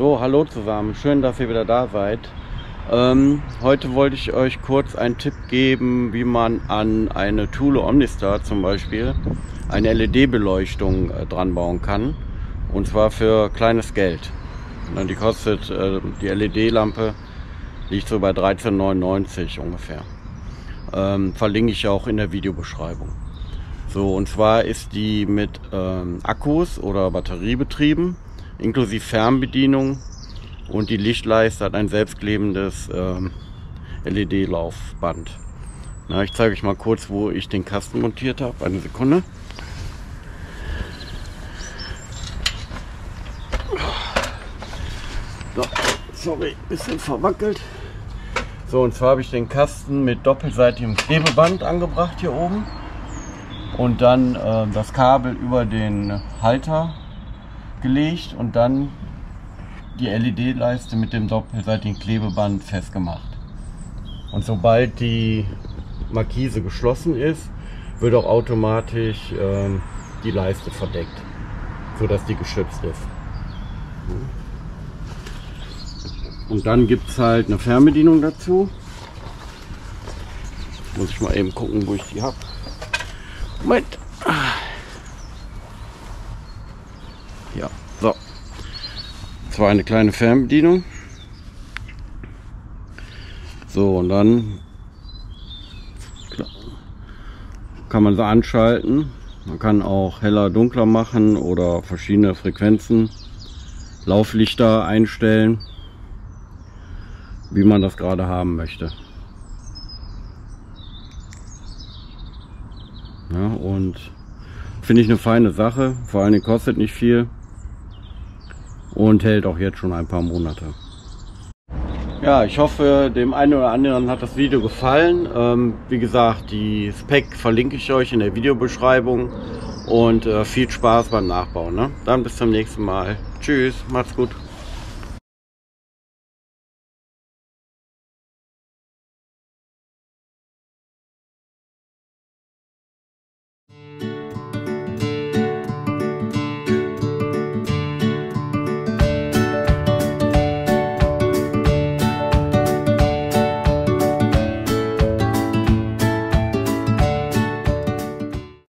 So, hallo zusammen, schön, dass ihr wieder da seid. Ähm, heute wollte ich euch kurz einen Tipp geben, wie man an eine Thule Omnistar zum Beispiel eine LED-Beleuchtung äh, dran bauen kann. Und zwar für kleines Geld. Die kostet, äh, die LED-Lampe liegt so bei 13,99 ungefähr. Ähm, verlinke ich auch in der Videobeschreibung. So, und zwar ist die mit ähm, Akkus oder Batterie betrieben inklusive Fernbedienung und die Lichtleiste hat ein selbstklebendes ähm, LED-Laufband. Ich zeige euch mal kurz, wo ich den Kasten montiert habe. Eine Sekunde. So, sorry, bisschen verwackelt. So, und zwar habe ich den Kasten mit doppelseitigem Klebeband angebracht hier oben und dann äh, das Kabel über den Halter gelegt und dann die LED-Leiste mit dem doppelseitigen Klebeband festgemacht. Und sobald die Markise geschlossen ist, wird auch automatisch äh, die Leiste verdeckt, sodass die geschützt ist. Und dann gibt es halt eine Fernbedienung dazu. Muss ich mal eben gucken, wo ich die habe. Moment. Ja, so. Das war eine kleine Fernbedienung. So, und dann kann man sie anschalten. Man kann auch heller, dunkler machen oder verschiedene Frequenzen, Lauflichter einstellen, wie man das gerade haben möchte. Ja, und finde ich eine feine Sache. Vor allen Dingen kostet nicht viel und hält auch jetzt schon ein paar Monate. Ja, ich hoffe, dem einen oder anderen hat das Video gefallen. Ähm, wie gesagt, die Spec verlinke ich euch in der Videobeschreibung und äh, viel Spaß beim Nachbauen. Ne? Dann bis zum nächsten Mal. Tschüss, macht's gut.